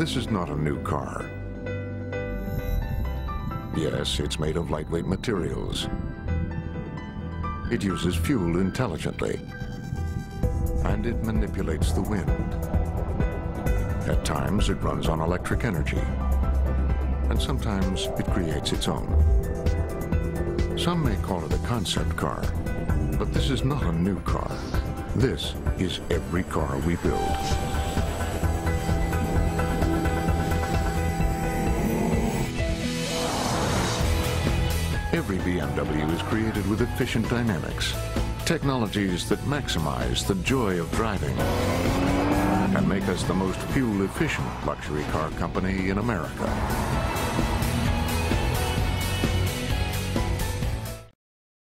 this is not a new car. Yes, it's made of lightweight materials. It uses fuel intelligently. And it manipulates the wind. At times, it runs on electric energy. And sometimes it creates its own. Some may call it a concept car, but this is not a new car. This is every car we build. Every BMW is created with efficient dynamics, technologies that maximize the joy of driving and make us the most fuel-efficient luxury car company in America.